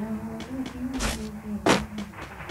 然后又听了一。